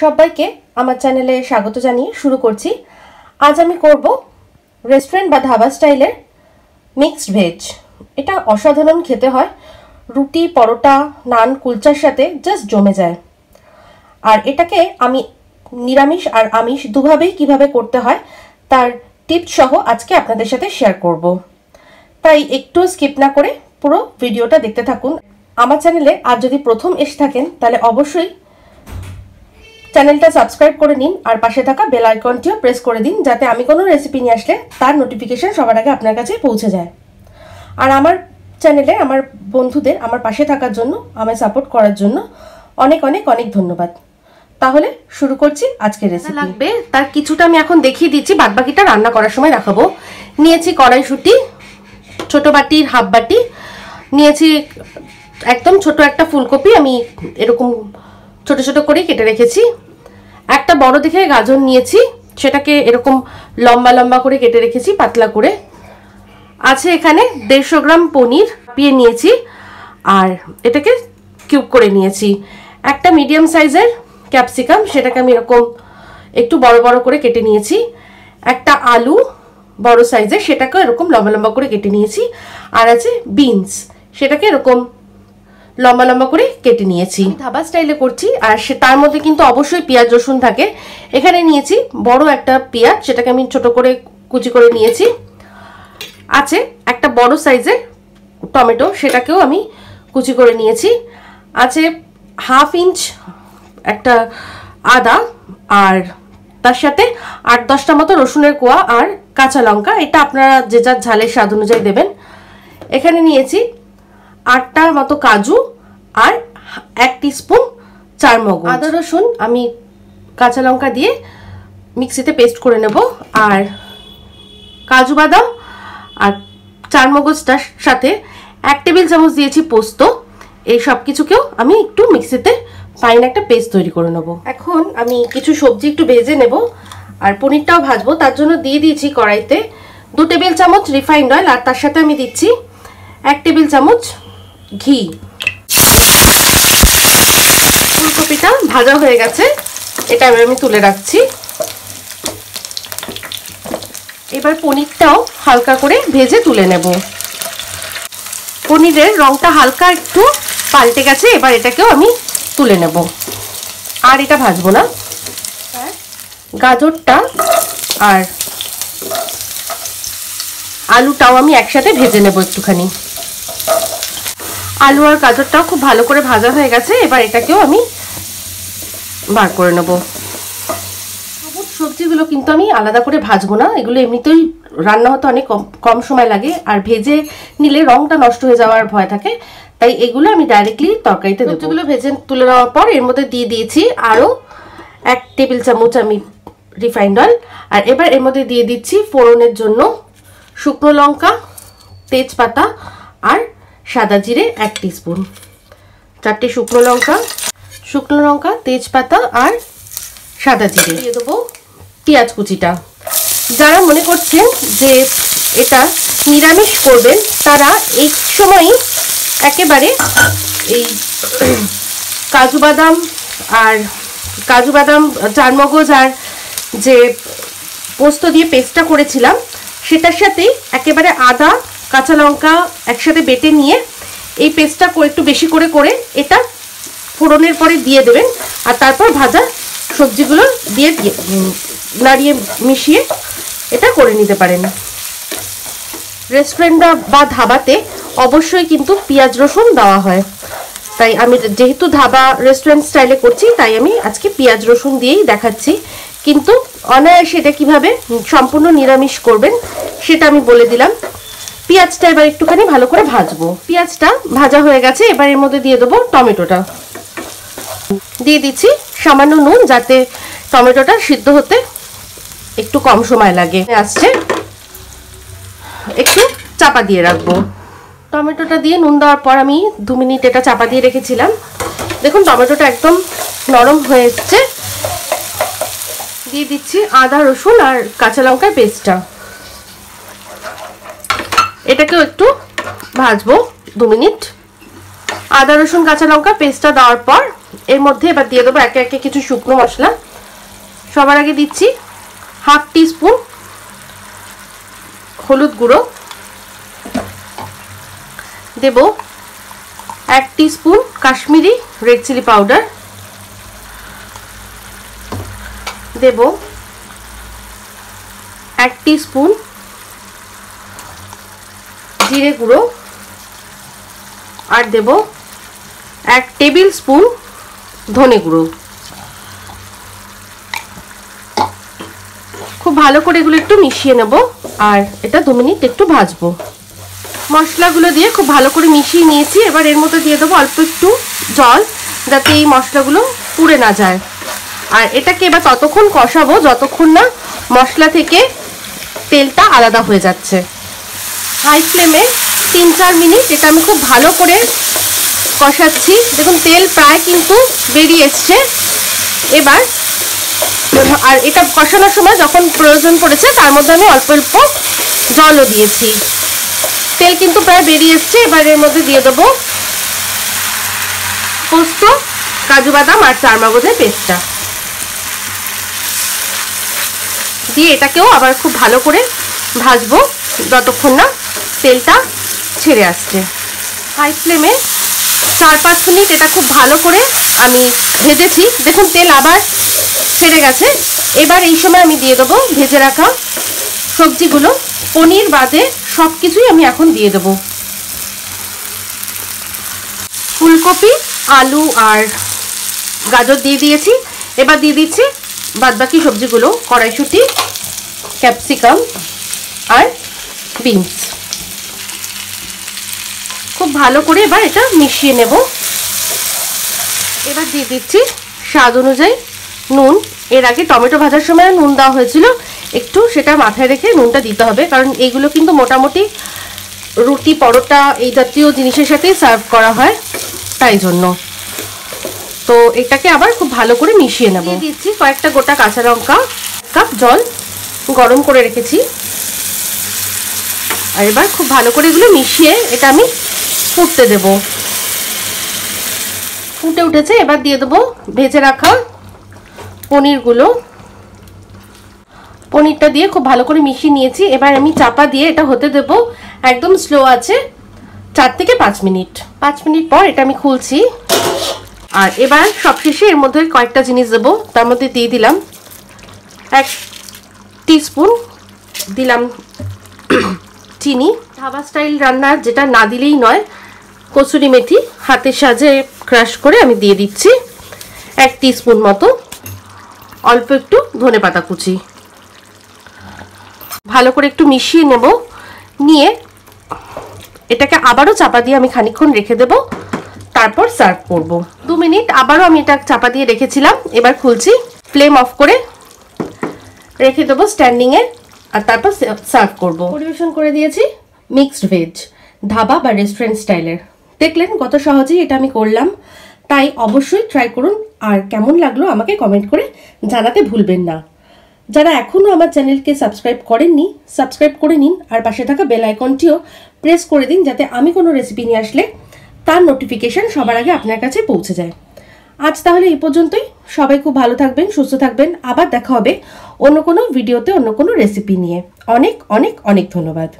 সবাইকে আমার চ্যানেলে স্বাগত জানিয়ে শুরু করছি। আজ আমি করব রেস্টুরেন্ট বা ধাবা স্টাইলের মিক্সড ভেজ এটা অসাধারণ খেতে হয়। রুটি, পরোটা, নান, কুলচার সাথে জাস্ট জমে যায়। আর এটাকে আমি নিরামিষ আর আমিষ দুভাবেই কীভাবে করতে হয় তার টিপস সহ আজকে আপনাদের সাথে শেয়ার করব। তাই একটু স্কিপ না করে পুরো ভিডিওটা দেখতে থাকুন। আমার চ্যানেলে আর যদি প্রথম এসে থাকেন তাহলে অবশ্যই চ্যানেলটা সাবস্ক্রাইব করে নিন আর পাশে থাকা বেল আইকনটিও প্রেস করে দিন যাতে আমি কোনো রেসিপি নিয়ে আসলে তার নোটিফিকেশন সবার আগে আপনার কাছে পৌঁছে যায়। আর আমার চ্যানেলে আমার বন্ধুদের, আমার পাশে থাকার জন্য, আমায় সাপোর্ট করার জন্য অনেক অনেক অনেক ধন্যবাদ। তাহলে শুরু করছি আজকের রেসিপি লাগবে, তার কিছুটা আমি এখন দেখিয়ে দিচ্ছি, বাদবাকিটা রান্না করার সময় দেখাবো। নিয়েছি কড়াইশুটি, ছোট বাটির হাফ বাটি, নিয়েছি একদম ছোট একটা ফুলকপি, আমি এরকম ছোট ছোট করে কেটে রেখেছি। একটা বড় দেখে গাজর নিয়েছি, সেটাকে এরকম লম্বা লম্বা করে কেটে রেখেছি, পাতলা করে। আছে এখানে দেড়শো গ্রাম পনির পিয়ে নিয়েছি, আর এটাকে কিউব করে নিয়েছি। একটা মিডিয়াম সাইজের ক্যাপসিকাম, সেটাকে আমি এরকম একটু বড় বড় করে কেটে নিয়েছি। একটা আলু বড় সাইজের, সেটাকেও এরকম লম্বা লম্বা করে কেটে নিয়েছি। আর আছে বিনস, সেটাকে এরকম লম্বা লম্বা করে কেটে নিয়েছি। ধাবা স্টাইলে করছি, আর সে তার মধ্যে কিন্তু অবশ্যই পেঁয়াজ, রসুন থাকে। এখানে নিয়েছি বড় একটা পেঁয়াজ, সেটাকে আমি ছোট করে কুচি করে নিয়েছি। আছে একটা বড় সাইজের টমেটো, সেটাকেও আমি কুচি করে নিয়েছি। আছে হাফ ইঞ্চ একটা আদা, আর তার সাথে আট দশটা মতো রসুনের কোয়া আর কাঁচা লঙ্কা। এটা আপনারা যে যার ঝালের স্বাদ অনুযায়ী দেবেন। এখানে নিয়েছি আটটার মতো কাজু আর এক স্পুন চার মগজ আদা রসুন আমি কাঁচা লঙ্কা দিয়ে মিক্সিতে পেস্ট করে নেব। আর কাজু বাদাম আর চার মগজটার সাথে এক টেবিল চামচ দিয়েছি পোস্ত। এই সব কিছুকেও আমি একটু মিক্সিতে ফাইন একটা পেস্ট তৈরি করে নেব। এখন আমি কিছু সবজি একটু ভেজে নেব। আর পনিরটাও ভাজবো। তার জন্য দিয়ে দিয়েছি কড়াইতে দু টেবিল চামচ রিফাইন্ড অয়েল আর তার সাথে আমি দিচ্ছি এক টেবিল চামচ ঘি। ফুলকপিটা ভাজা হয়ে গেছে। এটা আমি তুলে রাখছি। এবার পনিরটাও হালকা করে ভেজে তুলে নেব। পনিরের রংটা হালকা একটু পাল্টে গেছে এবার এটাকেও আমি তুলে নেব। আর এটা ভাজবো না। গাজরটা আর আলুটাও আমি একসাথে ভেজে নেব একটুখানি। আলু আর গাজরটাও খুব ভালো করে ভাজা হয়ে গেছে। এবার এটাকেও আমি বার করে নেব। সবুজ সবজিগুলো কিন্তু আমি আলাদা করে ভাজবো না। এগুলো এমনিতেই রান্না হতে অনেক কম সময় লাগে। আর ভেজে নিলে রংটা নষ্ট হয়ে যাওয়ার ভয় থাকে। তাই এগুলো আমি ডাইরেক্টলি তরকারিতে সবজিগুলো ভেজে তুলে নেওয়ার পর এর মধ্যে দিয়ে দিয়েছি আরও এক টেবিল চামচ আমি রিফাইন্ড অয়েল আর এবার এর মধ্যে দিয়ে দিচ্ছি ফোড়নের জন্য শুকনো লঙ্কা, তেজপাতা আর সাদা জিরে এক স্পুন চারটে শুকনো লঙ্কা শুকনো লঙ্কা তেজপাতা আর সাদা জিরে। দিয়ে দেবো। পেঁয়াজ কুচিটা। যারা মনে করছেন যে এটা নিরামিষ করবেন তারা এই সময়ই একেবারে এই কাজু বাদাম আর কাজু বাদাম চারমগজ আর যে পোস্ত দিয়ে পেস্টটা করেছিলাম সেটার সাথেই একেবারে আদা কাঁচা লঙ্কা একসাথে বেটে নিয়ে এই পেস্টটা একটু বেশি করে করে এটা ফোড়নের পরে দিয়ে দেবেন। আর তারপর ভাজা সবজিগুলো দিয়ে দিয়ে নাড়িয়ে মিশিয়ে এটা করে নিতে পারেন। রেস্টুরেন্ট বা ধাবাতে অবশ্যই কিন্তু পেঁয়াজ রসুন দেওয়া হয়। তাই আমি যেহেতু ধাবা রেস্টুরেন্ট স্টাইলে করছি, তাই আমি আজকে পেঁয়াজ রসুন দিয়েই দেখাচ্ছি। কিন্তু অনায়াসে এটা কীভাবে সম্পূর্ণ নিরামিষ করবেন, সেটা আমি বলে দিলাম। পেঁয়াজটা এবার একটুখানি ভালো করে ভাজবো। পেঁয়াজটা ভাজা হয়ে গেছে, এবার এর মধ্যে দিয়ে দেবো টমেটোটা। দিয়ে দিচ্ছি সামান্য নুন যাতে টমেটোটা সিদ্ধ হতে একটু কম সময় লাগে। আসছে। একটু চাপা দিয়ে রাখব। টমেটোটা দিয়ে নুন দেওয়ার পর আমি দু মিনিট এটা চাপা দিয়ে রেখেছিলাম। দেখুন, টমেটোটা একদম নরম হয়ে এসছে। দিয়ে দিচ্ছি আদা, রসুন আর কাঁচা লঙ্কার পেস্টটা। এটাকেও একটু ভাজবো দু মিনিট। আদা, রসুন, কাঁচা লঙ্কা পেস্টটা দেওয়ার পর এর মধ্যে এবার দিয়ে দেবো একে একে কিছু শুকনো মশলা। সবার আগে দিচ্ছি হাফ টি স্পুন হলুদ গুঁড়ো। দেব এক spoon Kashmiri red chilli powder. দেব এক স্পুন জিরে গুঁড়ো। আর দেব এক টেবিল স্পুন ধনে গুঁড়ো। খুব ভালো করে এগুলো একটু মিশিয়ে নেব, আর এটা দু মিনিট একটু ভাজবো। মশলাগুলো দিয়ে খুব ভালো করে মিশিয়ে নিয়েছি, এবার এর মধ্যে দিয়ে দেবো অল্প একটু জল, যাতে এই মশলাগুলো পুড়ে না যায়। আর এটাকে এবার ততক্ষণ কষাবো, যতক্ষণ না মশলা থেকে তেলটা আলাদা হয়ে যাচ্ছে। হাই ফ্লেমে তিন চার মিনিট এটা আমি খুব ভালো করে কষাচ্ছি। দেখুন, তেল প্রায় কিন্তু বেরিয়ে এসছে। এবার, আর এটা কষানোর সময় যখন প্রয়োজন পড়েছে, তার মধ্যে আমি অল্প অল্প জলও দিয়েছি। তেল কিন্তু প্রায় বেরিয়ে এসছে, এবার এর মধ্যে দিয়ে দেবো পোস্ত, কাজু বাদাম আর চারমাগজের পেস্টটা। দিয়ে এটাকেও আবার খুব ভালো করে ভাজবো, যতক্ষণ না তেলটা ছেড়ে আসছে। হাই ফ্লেমে চার পাঁচ মিনিট এটা খুব ভালো করে আমি ভেজেছি। দেখুন, তেল আবার ছেড়ে গেছে। এবার এই সময় আমি দিয়ে দেবো ভেজে রাখা সবজিগুলো। পনির বাদে সব কিছুই আমি এখন দিয়ে দেবো। ফুলকপি, আলু আর গাজর দিয়ে দিয়েছি। এবার দিয়ে দিচ্ছি বাদবাকি সবজিগুলো, কড়াইশুটি, ক্যাপসিকাম আর বিনস। খুব ভালো করে এবার এটা মিশিয়ে নেব। এবার দিয়ে দিচ্ছি স্বাদ অনুযায়ী নুন। এর আগে টমেটো ভাজার সময় নুন দেওয়া হয়েছিল। একটু সেটা মাথায় রেখে নুনটা দিতে হবে কারণ এইগুলো কিন্তু মোটামুটি রুটি পরোটা এই জাতীয় জিনিসের সাথেই সার্ভ করা হয় তাই জন্য। তো এটাকে আবার খুব ভালো করে মিশিয়ে নেব। দিচ্ছি কয়েকটা গোটা কাঁচা লঙ্কা কাপ জল গরম করে রেখেছি। আর এবার খুব ভালো করে এগুলো মিশিয়ে এটা আমি ফুটতে দেব। ফুটে উঠেছে, এবার দিয়ে দেবো, ভেজে রাখা পনিরগুলো। পনিরটা দিয়ে খুব ভালো করে মিশিয়ে নিয়েছি। এবার আমি চাপা দিয়ে এটা হতে দেব, একদম স্লো আছে, চার থেকে পাঁচ মিনিট। পাঁচ মিনিট পর এটা আমি খুলছি। আর এবার সবশেষে এর মধ্যে কয়েকটা জিনিস দেবো, তার মধ্যে দিয়ে দিলাম এক টিস্পুন, দিলাম চিনি। ধাবা স্টাইল রান্না যেটা না দিলেই নয় কসুরি মেথি হাতের সাজে ক্রাশ করে আমি দিয়ে দিচ্ছি এক টিস্পুন মতো অল্প একটু ধনে পাতা কুচি। ভালো করে একটু মিশিয়ে নেব। নিয়ে এটাকে আবারও চাপা দিয়ে আমি খানিক্ষণ রেখে দেব। তারপর সার্ভ করব। দু মিনিট আবারও আমি এটা চাপা দিয়ে রেখেছিলাম। এবার খুলছি ফ্লেম অফ করে রেখে দেবো স্ট্যান্ডিংয়ে আর তারপর সার্ভ করব। পরিবেশন করে দিয়েছি মিক্সড ভেজ ধাবা বা রেস্টুরেন্ট স্টাইলের দেখলেন কত সহজেই এটা আমি করলাম। তাই অবশ্যই ট্রাই করুন। আর কেমন লাগল আমাকে কমেন্ট করে জানাতে ভুলবেন না। যারা এখনও আমার চ্যানেলকে সাবস্ক্রাইব করেননি সাবস্ক্রাইব করে নিন আর পাশে থাকা বেল আইকনটিও প্রেস করে দিন যাতে আমি কোনো রেসিপি নিয়ে আসলে তার নোটিফিকেশন সবার আগে আপনার কাছে পৌঁছে যায়। আজ তাহলে এই পর্যন্তই। সবাই খুব ভালো থাকবেন, সুস্থ থাকবেন। আবার দেখা হবে অন্য কোনো ভিডিওতে অন্য কোনো রেসিপি নিয়ে। অনেক অনেক অনেক ধন্যবাদ।